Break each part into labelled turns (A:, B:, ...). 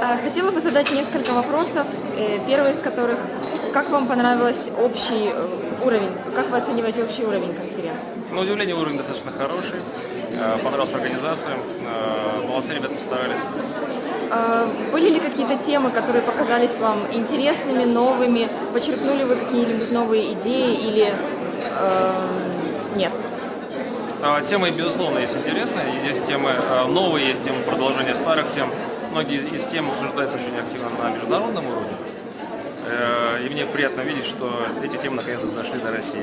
A: А, Хотела бы задать несколько вопросов. Э, Первый из которых, как вам понравился общий э, уровень? Как вы оцениваете общий уровень конференции?
B: На удивление уровень достаточно хороший. Э, Понравилась организация. Э, Молодцы, ребята постарались.
A: А, Были ли какие-то темы, которые показались вам интересными, новыми? Почерпнули вы какие-нибудь новые идеи или э, нет?
B: А, Темы, безусловно, есть интересные. Есть темы э, новые, есть темы продолжения старых тем. Многие из, из тем обсуждаются очень активно на международном уровне. Мне приятно видеть, что эти темы наконец-то дошли до России.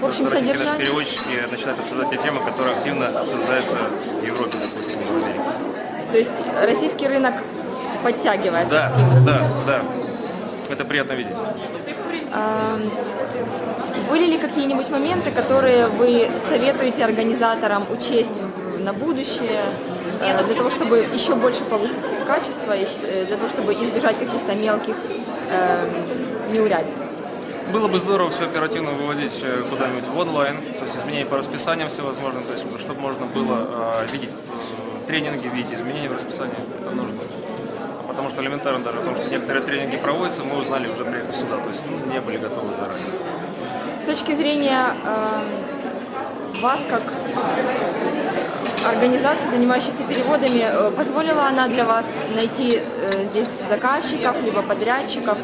A: В общем,
B: Что российские наши
A: содержание-
B: переводчики начинают обсуждать те темы, которые активно обсуждаются в Европе, допустим, и в Америке.
A: То есть российский рынок подтягивается
B: Да,
A: активно?
B: да, да. Это приятно видеть.
A: А, Были ли какие-нибудь моменты, которые вы советуете организаторам учесть на будущее, э, для того, чтобы еще больше повысить качество, э, для того, чтобы избежать каких-то мелких э, неурядиц?
B: Было бы здорово все оперативно выводить э, куда-нибудь в онлайн, то есть изменения по расписаниям всевозможным, то есть чтобы можно было э, видеть э, тренинги, видеть изменения в расписании, это нужно. Потому что элементарно даже о том, что некоторые тренинги проводятся, мы узнали уже приехав сюда, то есть ну, не были готовы заранее.
A: С точки зрения э, вас как организации, занимающейся переводами, э, позволила она для вас найти э, здесь заказчиков, либо подрядчиков?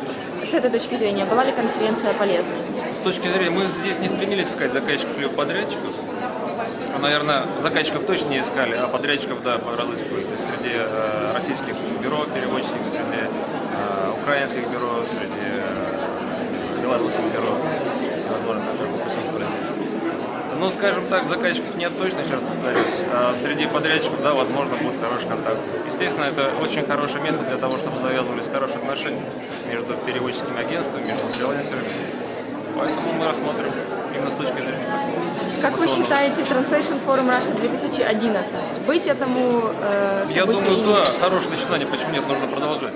A: С этой точки зрения, была ли конференция полезной?
B: С точки зрения, мы здесь не стремились искать заказчиков либо подрядчиков, Ну, наверное, заказчиков точно не искали, а подрядчиков, да, разыскивали. Среди э, российских бюро переводчиков, среди украинских бюро, среди э, белорусских бюро, всевозможных, которые присутствовали здесь. Ну, скажем так, заказчиков нет точно, еще раз повторюсь. А среди подрядчиков, да, возможно, будет хороший контакт. Естественно, это очень хорошее место для того, чтобы завязывались хорошие отношения между переводческими агентствами, между фрилансерами. Поэтому мы рассмотрим именно с точки зрения
A: Как вы считаете Translation Forum Russia 2011? Быть этому э,
B: Я думаю, да, хорошее начинание, почему нет, нужно продолжать.